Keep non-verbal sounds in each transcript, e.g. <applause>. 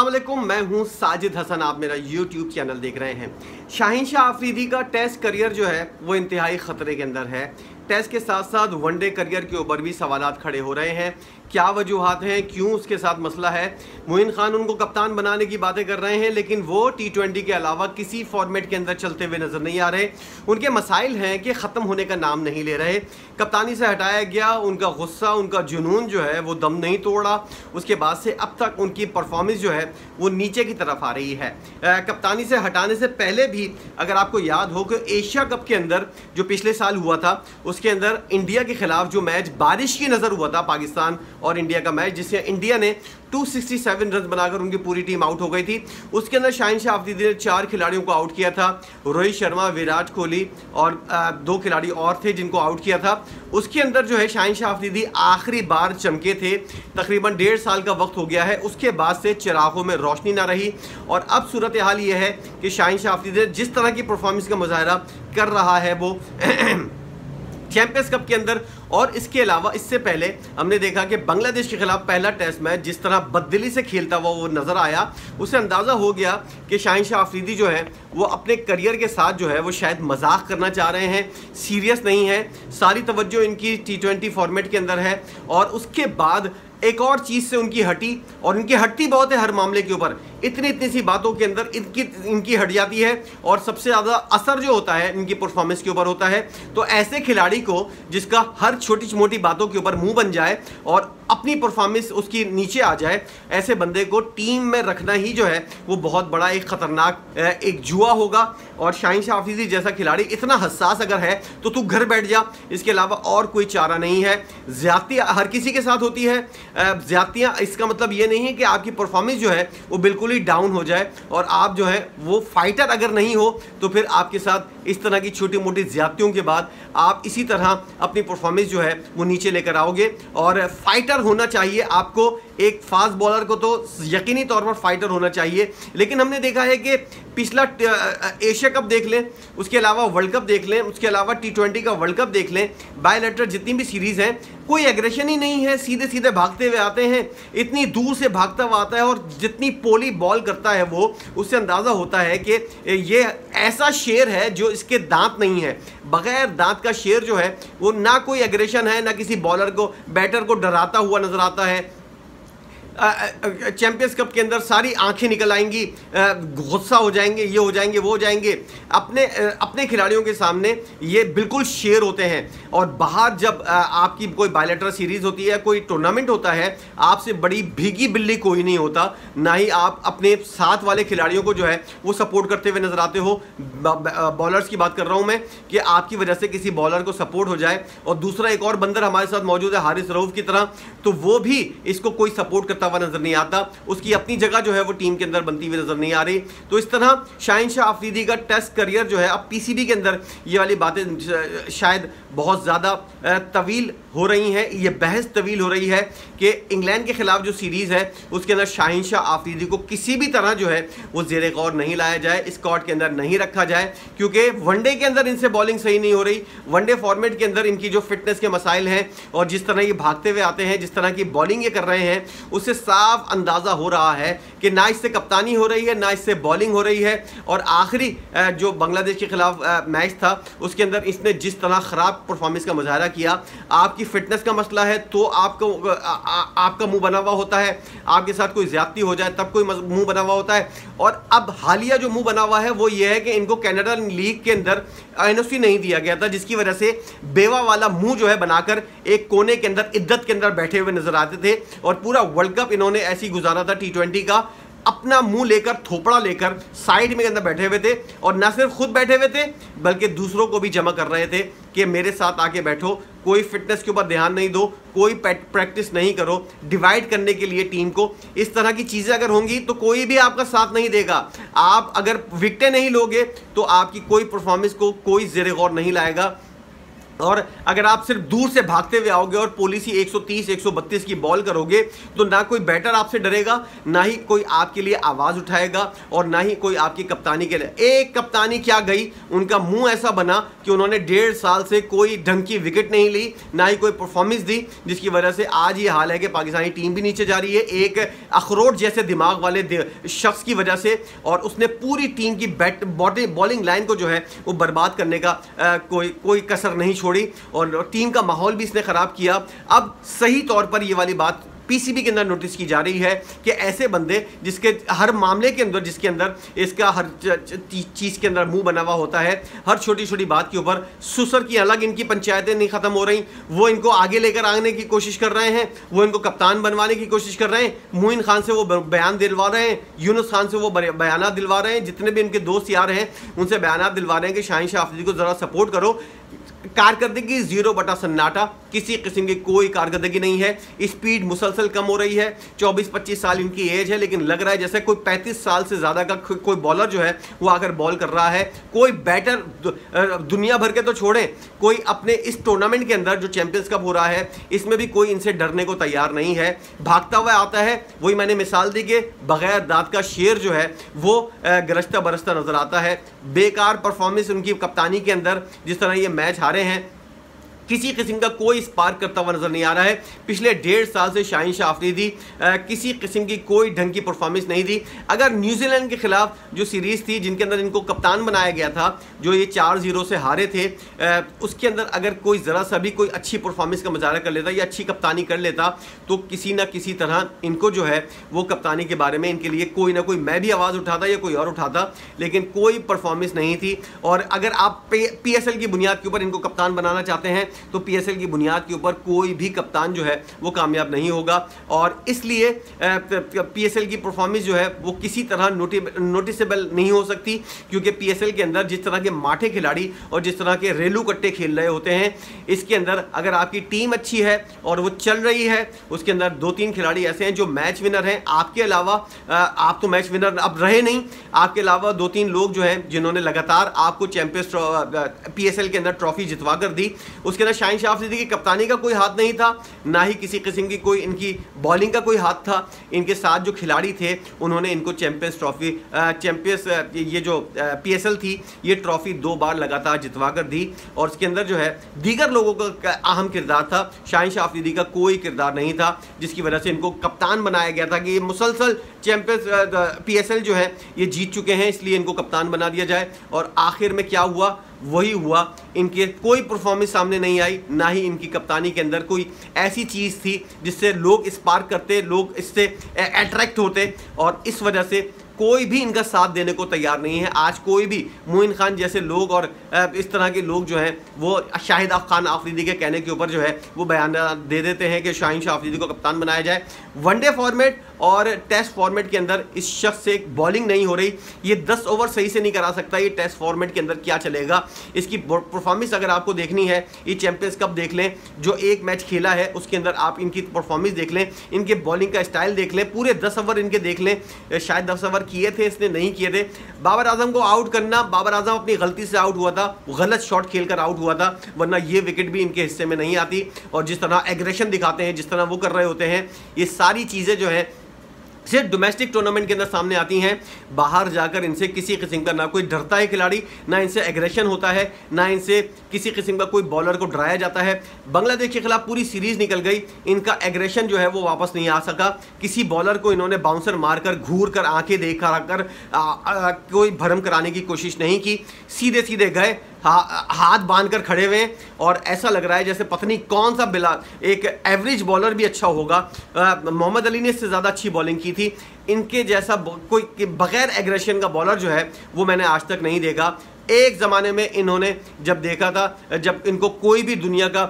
वालेकुम मैं हूँ साजिद हसन। आप मेरा यूट्यूब चैनल देख रहे हैं। शाहिन शाह आफरीदी का टेस्ट करियर जो है, वो इंतहाई ख़तरे के अंदर है। टेस्ट के साथ साथ वनडे करियर के ऊपर भी सवाल खड़े हो रहे हैं। क्या वजूहत हैं? क्यों उसके साथ मसला है? मोइन खान उनको कप्तान बनाने की बातें कर रहे हैं, लेकिन वो टी ट्वेंटी के अलावा किसी फॉर्मेट के अंदर चलते हुए नज़र नहीं आ रहे। उनके मसाइल हैं कि ख़त्म होने का नाम नहीं ले रहे। कप्तानी से हटाया गया, उनका गुस्सा, उनका जुनून जो है, वो दम नहीं तोड़ा। उसके बाद से अब तक उनकी परफॉर्मेंस जो है, वो नीचे की तरफ़ आ रही है। कप्तानी से हटाने से पहले भी अगर आपको याद हो कि एशिया कप के अंदर जो पिछले साल हुआ था, उसके अंदर इंडिया के खिलाफ जो मैच बारिश की नज़र हुआ था पाकिस्तान और इंडिया का मैच जिससे इंडिया ने 267 रन बनाकर उनकी पूरी टीम आउट हो गई थी। उसके अंदर शाहिन शाह अफरीदी ने चार खिलाड़ियों को आउट किया था। रोहित शर्मा, विराट कोहली और दो खिलाड़ी और थे जिनको आउट किया था। उसके अंदर जो है शाहिन शाह अफरीदी आखिरी बार चमके थे। तकरीबन डेढ़ साल का वक्त हो गया है। उसके बाद से चिरागों में रोशनी ना रही। और अब सूरत हाल ये है कि शाहिन शाह अफरीदी जिस तरह की परफॉर्मेंस का मुजाहरा कर रहा है वो <clears throat> चैंपियंस कप के अंदर। और इसके अलावा, इससे पहले हमने देखा कि बांग्लादेश के खिलाफ पहला टेस्ट मैच जिस तरह बददिली से खेलता हुआ वो नज़र आया उससे अंदाज़ा हो गया कि शाहिन शाह अफरीदी जो है, वो अपने करियर के साथ जो है, वो शायद मज़ाक करना चाह रहे हैं। सीरियस नहीं है। सारी तवज्जो इनकी टी ट्वेंटी फॉर्मेट के अंदर है। और उसके बाद एक और चीज़ से उनकी हटी, और उनकी हटती बहुत है हर मामले के ऊपर। इतनी इतनी सी बातों के अंदर इनकी इनकी हट जाती है और सबसे ज़्यादा असर जो होता है इनकी परफॉर्मेंस के ऊपर होता है। तो ऐसे खिलाड़ी को जिसका हर छोटी मोटी बातों के ऊपर मुँह बन जाए और अपनी परफॉर्मेंस उसकी नीचे आ जाए, ऐसे बंदे को टीम में रखना ही जो है, वो बहुत बड़ा एक ख़तरनाक एक जुआ होगा। और शाहिन शाह हाफिजी जैसा खिलाड़ी इतना हसास अगर है तो तू घर बैठ जा। इसके अलावा और कोई चारा नहीं है। ज़्यादतियाँ हर किसी के साथ होती है। ज़्यादतियाँ, इसका मतलब ये नहीं है कि आपकी परफॉर्मेंस जो है, वो बिल्कुल ही डाउन हो जाए और आप जो है, वो फाइटर अगर नहीं हो तो फिर आपके साथ इस तरह की छोटी मोटी ज़्यादतियों के बाद आप इसी तरह अपनी परफॉर्मेंस जो है, वो नीचे लेकर आओगे। और फाइटर होना चाहिए आपको। एक फास्ट बॉलर को तो यकीनी तौर पर फाइटर होना चाहिए। लेकिन हमने देखा है कि पिछला एशिया कप देख लें, उसके अलावा वर्ल्ड कप देख लें, उसके अलावा टी ट्वेंटी का वर्ल्ड कप देख लें बायोलेटर जितनी भी सीरीज़ हैं कोई एग्रेशन ही नहीं है सीधे सीधे भागते हुए आते हैं, इतनी दूर से भागता हुआ आता है और जितनी पोली बॉल करता है वो, उससे अंदाज़ा होता है कि ये ऐसा शेर है जो इसके दांत नहीं है। बगैर दांत का शेर जो है, वो ना कोई एग्रेशन है, ना किसी बॉलर को बैटर को डराता हुआ नज़र आता है। चैंपियंस कप के अंदर सारी आँखें निकल आएँगी गुस्सा हो जाएँगे, ये हो जाएँगे, वो हो जाएँगे। अपने अपने खिलाड़ियों के सामने ये बिल्कुल शेर होते हैं। और बाहर जब आपकी कोई बायोलेटर सीरीज़ होती है, कोई टूर्नामेंट होता है, आपसे बड़ी भीगी बिल्ली कोई नहीं होता। ना ही आप अपने साथ वाले खिलाड़ियों को जो है, वो सपोर्ट करते हुए नज़र आते हो। बॉलर्स की बात कर रहा हूँ मैं, कि आपकी वजह से किसी बॉलर को सपोर्ट हो जाए। और दूसरा एक और बंदर हमारे साथ मौजूद है, हारिस रऊफ की तरह। तो वो भी इसको कोई सपोर्ट करता हुआ नज़र नहीं आता। उसकी अपनी जगह जो है वो टीम के अंदर बनती हुई नज़र नहीं आ रही। तो इस तरह शाहिन शाह अफरीदी का टेस्ट करियर जो है, अब पीसीबी के अंदर ये वाली बातें शायद बहुत ज़्यादा तवील हो रही हैं। ये बहस तवील हो रही है कि इंग्लैंड के ख़िलाफ़ जो सीरीज़ है, उसके अंदर शाहिन शाह आफरीदी को किसी भी तरह जो है वो जेर गौर नहीं लाया जाए स्कॉट के अंदर नहीं रखा जाए, क्योंकि वनडे के अंदर इनसे बॉलिंग सही नहीं हो रही। वनडे फॉर्मेट के अंदर इनकी जो फिटनेस के मसाइल हैं और जिस तरह ये भागते हुए आते हैं, जिस तरह की बॉलिंग ये कर रहे हैं, उससे साफ़ अंदाज़ा हो रहा है कि ना इससे कप्तानी हो रही है, ना इससे बॉलिंग हो रही है। और आखिरी जो बांग्लादेश के ख़िलाफ़ मैच था, उसके अंदर इसने जिस तरह ख़राब परफॉर्मेंस का मुजाहरा किया, आपकी फिटनेस का मसला है तो आपको आपका मुँह बना हुआ होता है। आपके साथ कोई ज्यादती हो जाए, तब कोई मुँह बना हुआ होता है। और अब हालिया जो मुँह बना हुआ है, वो ये है कि इनको कैनेडा लीग के अंदर एनओसी नहीं दिया गया था, जिसकी वजह से बेवा वाला मुँह जो है बनाकर एक कोने के अंदर, इद्दत के अंदर बैठे हुए नज़र आते थे। और पूरा वर्ल्ड कप इन्होंने ऐसी गुजारा था टी ट्वेंटी का, अपना मुँह लेकर, थोपड़ा लेकर साइड में अंदर बैठे हुए थे और न सिर्फ़ खुद बैठे हुए थे, बल्कि दूसरों को भी जमा कर रहे थे कि मेरे साथ आके बैठो, कोई फिटनेस के ऊपर ध्यान नहीं दो, कोई प्रैक्टिस नहीं करो डिवाइड करने के लिए टीम को। इस तरह की चीज़ें अगर होंगी तो कोई भी आपका साथ नहीं देगा। आप अगर विकटें नहीं लोगे तो आपकी कोई परफॉर्मेंस को कोई जेर गौर नहीं लाएगा। और अगर आप सिर्फ़ दूर से भागते हुए आओगे और पॉलिसी 130 132 की बॉल करोगे तो ना कोई बैटर आपसे डरेगा, ना ही कोई आपके लिए आवाज़ उठाएगा और ना ही कोई आपकी कप्तानी के लिए। एक कप्तानी क्या गई? उनका मुँह ऐसा बना कि उन्होंने डेढ़ साल से कोई ढंग की विकेट नहीं ली, ना ही कोई परफॉर्मेंस दी, जिसकी वजह से आज ये हाल है कि पाकिस्तानी टीम भी नीचे जा रही है। एक अखरोट जैसे दिमाग वाले शख्स की वजह से और उसने पूरी टीम की बैट बॉलिंग लाइन को जो है, वो बर्बाद करने का कोई कोई कसर नहीं और टीम का माहौल भी इसने ख़राब किया। अब सही तौर पर ये वाली बात पीसीबी के अंदर नोटिस की जा रही है कि ऐसे बंदे जिसके हर मामले के अंदर, जिसके अंदर इसका हर चीज़ के अंदर मुँह बना हुआ होता है, हर छोटी छोटी बात के ऊपर सुसर की अलग इनकी पंचायतें नहीं ख़त्म हो रही, वो इनको आगे लेकर आने की कोशिश कर रहे हैं, वो इनको कप्तान बनवाने की कोशिश कर रहे हैं, मोइन खान से वो बयान दिलवा रहे हैं, यूनुस खान से वो बयान दिलवा रहे हैं, जितने भी इनके दोस्त यार हैं, उनसे बयान दिलवा रहे हैं कि शाहिन शाह को ज़रा सपोर्ट करो। कारकर्दगी, ज़ीरो बटा सन्नाटा। किसी किस्म की कोई कारकर्दगी नहीं है। स्पीड मुसलसल कम हो रही है। 24-25 साल इनकी एज है, लेकिन लग रहा है जैसे कोई 35 साल से ज़्यादा का कोई बॉलर जो है, वो आकर बॉल कर रहा है। कोई बैटर दुनिया भर के तो छोड़ें। कोई अपने इस टूर्नामेंट के अंदर जो चैंपियंस कप हो रहा है, इसमें भी कोई इनसे डरने को तैयार नहीं है। भागता हुआ आता है, वही मैंने मिसाल दी कि बगैर दांत का शेर जो है, वो गरजता बरसता नज़र आता है। बेकार परफॉर्मेंस उनकी कप्तानी के अंदर, जिस तरह ये मैच हारे हैं। किसी किस्म का कोई स्पार्क करता हुआ नज़र नहीं आ रहा है। पिछले डेढ़ साल से शाहिन शाह अफरीदी किसी किस्म की कोई ढंग की परफॉर्मेंस नहीं दी। अगर न्यूजीलैंड के खिलाफ जो सीरीज़ थी, जिनके अंदर इनको कप्तान बनाया गया था, जो ये चार ज़ीरो से हारे थे उसके अंदर अगर कोई ज़रा सा भी कोई अच्छी परफॉर्मेंस का मुजाहरा कर लेता या अच्छी कप्तानी कर लेता तो किसी ना किसी तरह इनको जो है, वो कप्तानी के बारे में इनके लिए कोई ना कोई, मैं भी आवाज़ उठाता या कोई और उठाता, लेकिन कोई परफॉर्मेंस नहीं थी। और अगर आप पी एस एल की बुनियाद के ऊपर इनको कप्तान बनाना चाहते हैं तो पीएसएल की बुनियाद के ऊपर कोई भी कप्तान जो है, वो कामयाब नहीं होगा। और इसलिए पीएसएल की परफॉर्मेंस जो है, वो किसी तरह नोटि नोटिसेबल नहीं हो सकती, क्योंकि पीएसएल के अंदर जिस तरह के माठे खिलाड़ी और जिस तरह के रेलू कट्टे खेल रहे होते हैं, इसके अंदर अगर आपकी टीम अच्छी है और वो चल रही है, उसके अंदर दो तीन खिलाड़ी ऐसे हैं जो मैच विनर हैं। आपके अलावा आप तो मैच विनर अब रहे नहीं, आपके अलावा दो तीन लोग जो हैं, जिन्होंने लगातार आपको चैंपियंस पीएसएल के अंदर ट्रॉफी जितवा कर दी, उसके अंदर शाहिन शाह अफरीदी की कप्तानी का कोई हाथ नहीं था, ना ही किसी किस्म की कोई इनकी बॉलिंग का कोई हाथ था। इनके साथ जो खिलाड़ी थे, उन्होंने इनको चैंपियंस ट्रॉफी चैंपियंस ये जो पीएसएल थी, ये ट्रॉफी दो बार लगातार जितवा कर दी और उसके अंदर जो है, दीगर लोगों का अहम किरदार था। शाहिन शाह अफरीदी का कोई किरदार नहीं था, जिसकी वजह से इनको कप्तान बनाया गया था कि ये मुसलसल चैंपियंस पीएसएल जो है, ये जीत चुके हैं, इसलिए इनको कप्तान बना दिया जाए। और आखिर में क्या हुआ? वही हुआ, इनके कोई परफॉर्मेंस सामने नहीं आई, ना ही इनकी कप्तानी के अंदर कोई ऐसी चीज़ थी जिससे लोग स्पार्क करते, लोग इससे अट्रैक्ट होते। और इस वजह से कोई भी इनका साथ देने को तैयार नहीं है। आज कोई भी, मोइन खान जैसे लोग और इस तरह के लोग जो हैं, वो शाहिद खान आफरीदी के कहने के ऊपर जो है, वो बयान दे देते हैं कि शाहिन शाह आफरीदी को कप्तान बनाया जाए। वनडे फॉर्मेट और टेस्ट फॉर्मेट के अंदर इस शख्स से बॉलिंग नहीं हो रही। ये दस ओवर सही से नहीं करा सकता ये टेस्ट फॉर्मेट के अंदर क्या चलेगा। इसकी परफॉर्मेंस अगर आपको देखनी है, ये चैंपियंस कप देख लें, जो एक मैच खेला है, उसके अंदर आप इनकी परफॉर्मेंस देख लें, इनके बॉलिंग का स्टाइल देख लें, पूरे दस ओवर इनके देख लें। शायद दस ओवर किए थे, इसने नहीं किए थे। बाबर आज़म को आउट करना, बाबर आज़म अपनी गलती से आउट हुआ था, गलत शॉट खेलकर आउट हुआ था, वरना ये विकेट भी इनके हिस्से में नहीं आती। और जिस तरह एग्रेशन दिखाते हैं, जिस तरह वो कर रहे होते हैं, ये सारी चीज़ें जो है सिर्फ़ डोमेस्टिक टूर्नामेंट के अंदर सामने आती हैं। बाहर जाकर इनसे किसी किस्म का ना कोई डरता है खिलाड़ी, ना इनसे एग्रेशन होता है, ना इनसे किसी किस्म का कोई बॉलर को डराया जाता है। बांग्लादेश के खिलाफ पूरी सीरीज़ निकल गई। इनका एग्रेशन जो है वो वापस नहीं आ सका। किसी बॉलर को इन्होंने बाउंसर मारकर घूर कर आँखें देखा कर कोई भरम कराने की कोशिश नहीं की। सीधे सीधे गए। हा, हाथ बाँध कर खड़े हुए हैं और ऐसा लग रहा है जैसे पत्नी कौन सा बिला एक एवरेज बॉलर भी अच्छा होगा। मोहम्मद अली ने इससे ज़्यादा अच्छी बॉलिंग की थी। इनके जैसा कोई बगैर एग्रेशन का बॉलर जो है, वो मैंने आज तक नहीं देखा। एक ज़माने में इन्होंने जब देखा था, जब इनको कोई भी दुनिया का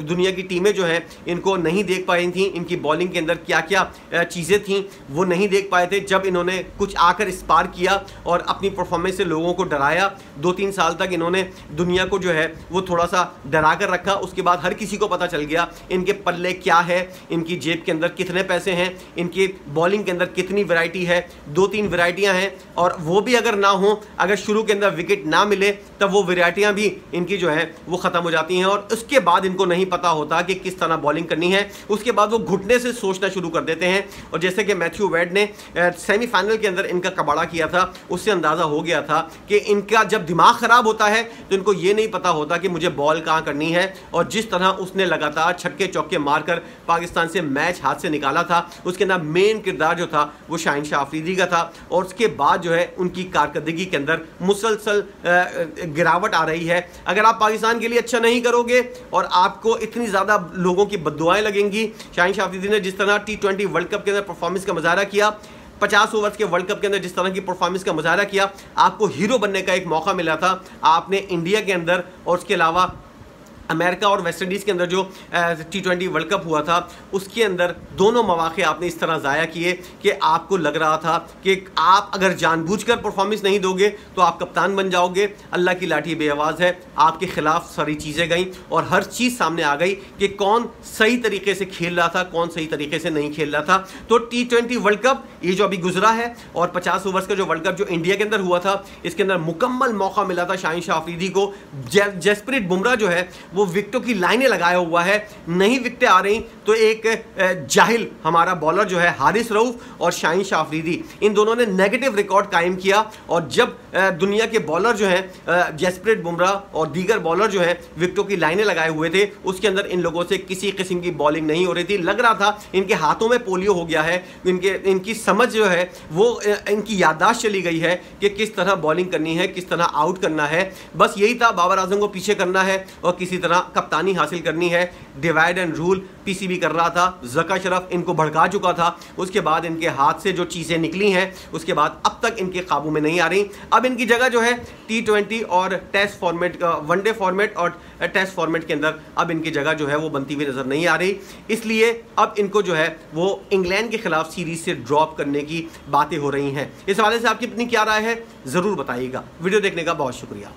दुनिया की टीमें जो है, इनको नहीं देख पाई थी, इनकी बॉलिंग के अंदर क्या क्या चीज़ें थी, वो नहीं देख पाए थे। जब इन्होंने कुछ आकर स्पार किया और अपनी परफॉर्मेंस से लोगों को डराया दो तीन साल तक इन्होंने दुनिया को जो है, वो थोड़ा सा डरा कर रखा। उसके बाद हर किसी को पता चल गया, इनके पल्ले क्या है, इनकी जेब के अंदर कितने पैसे हैं, इनकी बॉलिंग के अंदर कितनी वैरायटी है दो तीन वैरायटियाँ हैं, और वो भी अगर ना हो, अगर शुरू के अंदर विकेट ना मिले, तब वो वेराइटियाँ भी इनकी जो है, वो ख़त्म हो जाती हैं, और उसके बाद इनको नहीं पता होता कि किस तरह बॉलिंग करनी है। उसके बाद वो घुटने से सोचना शुरू कर देते हैं, और जैसे कि मैथ्यू वेड ने सेमीफाइनल के अंदर इनका कबाड़ा किया था, उससे अंदाज़ा हो गया था कि इनका जब दिमाग ख़राब होता है तो इनको ये नहीं पता होता कि मुझे बॉल कहाँ करनी है, और जिस तरह उसने लगातार छक्के चौके मारकर पाकिस्तान से मैच हाथ से निकाला था, उसके अंदर मेन किरदार जो था वो शाहिन शाह आफरीदी का था और उसके बाद जो है उनकी कारकर्दगी के अंदर मुसलसल गिरावट आ रही है। अगर आप पाकिस्तान के लिए अच्छा नहीं करोगे और आपको इतनी ज़्यादा लोगों की बदुआएँ लगेंगी, शाहिन शाह आफरीदी ने जिस तरह टी ट्वेंटी वर्ल्ड कप के अंदर परफॉर्मेंस का मुजाहरा किया, पचास ओवर्स के वर्ल्ड कप के अंदर जिस तरह की परफॉर्मेंस का मुजाहरा किया, आपको हीरो बनने का एक मौका मिला था। आपने इंडिया के अंदर और उसके अलावा अमेरिका और वेस्ट इंडीज़ के अंदर जो टी ट्वेंटी वर्ल्ड कप हुआ था, उसके अंदर दोनों मौाक़े आपने इस तरह ज़ाया किए कि आपको लग रहा था कि आप अगर जानबूझकर परफॉर्मेंस नहीं दोगे तो आप कप्तान बन जाओगे। अल्लाह की लाठी बेआवाज़ है। आपके ख़िलाफ़ सारी चीज़ें गई और हर चीज़ सामने आ गई कि कौन सही तरीके से खेल रहा था, कौन सही तरीके से नहीं खेल रहा था। तो टी ट्वेंटी वर्ल्ड कप ये जो अभी गुजरा है और पचास ओवर्स का जो वर्ल्ड कप जो इंडिया के अंदर हुआ था, इसके अंदर मुकम्मल मौका मिला था शाहिन शाह अफरीदी को। जसप्रीत बुमराह जो है, वो विकटों की लाइनें लगाया हुआ है नहीं विकटें आ रही तो एक जाहिल हमारा बॉलर जो है, हारिस रऊफ और शाहिन शाह अफरीदी इन दोनों ने नेगेटिव रिकॉर्ड कायम किया और जब दुनिया के बॉलर जो हैं जसप्रीत बुमराह और दीगर बॉलर जो हैं, विकटों की लाइनें लगाए हुए थे, उसके अंदर इन लोगों से किसी किस्म की बॉलिंग नहीं हो रही थी। लग रहा था इनके हाथों में पोलियो हो गया है, इनके, इनकी समझ जो है, वो इनकी याददाश्त चली गई है कि किस तरह बॉलिंग करनी है, किस तरह आउट करना है। बस यही था, बाबर आज़म को पीछे करना है और किसी तरह कप्तानी हासिल करनी है। डिवाइड एंड रूल पीसीबी कर रहा था, जका शरफ इनको भड़का चुका था। उसके बाद इनके हाथ से जो चीज़ें निकली हैं, उसके बाद अब तक इनके काबू में नहीं आ रही। अब इनकी जगह जो है टी ट्वेंटी और test format one day format और टेस्ट फॉर्मेट के अंदर अब इनकी जगह जो है, वो बनती हुई नज़र नहीं आ रही। इसलिए अब इनको जो है, वो इंग्लैंड के खिलाफ सीरीज़ से ड्रॉप करने की बातें हो रही हैं। इस हवाले से आपकी अपनी क्या राय है, ज़रूर बताइएगा। वीडियो देखने का बहुत शुक्रिया।